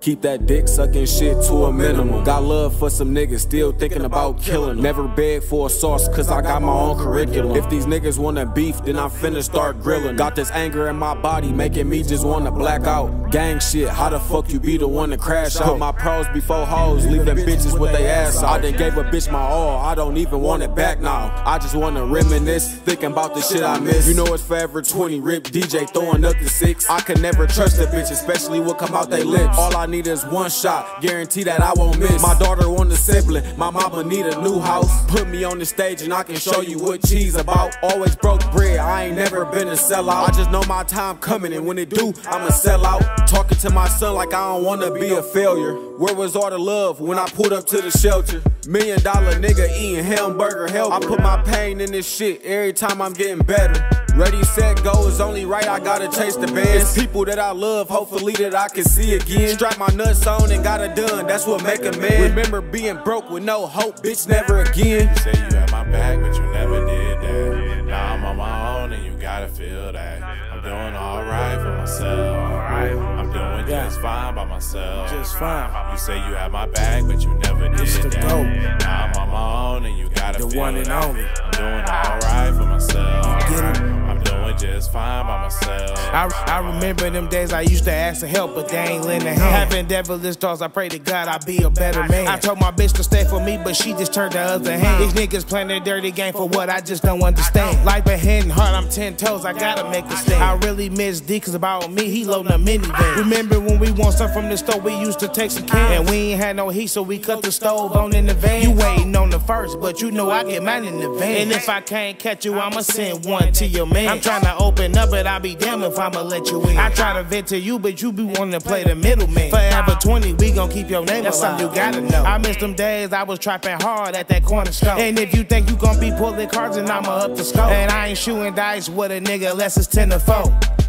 Keep that dick sucking shit to a minimum. Got love for some niggas, still thinking about killing. Never beg for a sauce, cause I got my own curriculum. If these niggas wanna beef, then I'm finna start grilling. Got this anger in my body, making me just wanna black out. Gang shit, how the fuck you be the one to crash out? My pros before hoes, leaving bitches with they ass out. I done gave a bitch my all, I don't even want it back now. I just wanna reminisce, thinking about the shit I miss. You know it's forever 20, rip DJ throwing up the six. I can never trust a bitch, especially what come out they lips. All I need is one shot, guarantee that I won't miss. My daughter want a sibling, my mama need a new house. Put me on the stage and I can show you what cheese about. Always broke bread, I ain't never been a sellout. I just know my time coming and when it do, I'ma sell out. Talking to my son like I don't wanna be a failure. Where was all the love when I pulled up to the shelter? Million dollar nigga eating hamburger helper. I put my pain in this shit every time I'm getting better. Ready, set, go is only right. I gotta chase the bands. People that I love, hopefully that I can see again. Strap my nuts on and got it done. That's what make a man. Remember being broke with no hope, bitch, never again. You say you had my back, but you never did that. Now I'm on my gotta feel that. I'm doing alright for myself. I'm doing just fine by myself. Just fine. You say you have my back, but you never did that. Now I'm on my own and you gotta The one and only. I'm doing alright for myself. Get it? I'm doing just fine by myself. I, I remember them days I used to ask for help, but they ain't lend a hand. Having devilish thoughts, I pray to God I be a better man. I told my bitch to stay for me, but she just turned the other hand. These niggas playing their dirty game for what I just don't understand. Life ahead and hard, I'm ten toes, I gotta make a stand. I really miss D, cause about me, he loading a minivan. Remember when we want stuff from the store, we used to take some cans. And we ain't had no heat, so we cut the stove on in the van. You waiting on the first, but you know I get mine in the van. And if I can't catch you, I'ma send one to your man. I'm trying to open up, but I'll be damned if I'ma let you in. I try to vent to you, but you be wanting to play the middleman. Forever 20, we gon' keep your name. That's something you gotta know. I miss them days I was trapping hard at that corner store. And if you think you gon' be pulling cards, then I'ma up the scope. And I ain't shooting dice with a nigga unless it's 10 to 4.